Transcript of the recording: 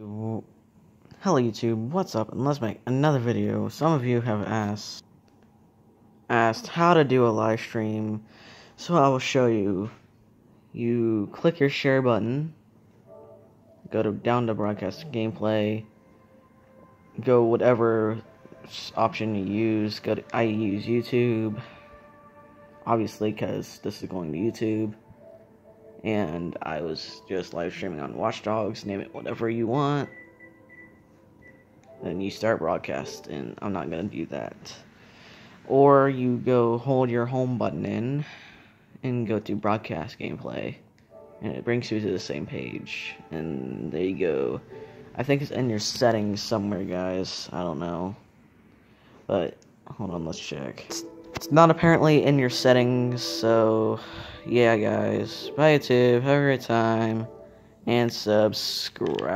Hello YouTube, what's up? And let's make another video. Some of you have asked asked how to do a live stream. So I will show you. You click your share button. Go to down to broadcast gameplay. Go whatever option you use. Go to I use YouTube. Obviously cuz this is going to YouTube and I was just live streaming on Watch Dogs, name it whatever you want. Then you start broadcast, and I'm not gonna do that. Or you go hold your home button in and go to broadcast gameplay, and it brings you to the same page. And there you go. I think it's in your settings somewhere, guys. I don't know. But hold on, let's check. It's not apparently in your settings, so yeah, guys. Bye, YouTube. Have a great time. And subscribe.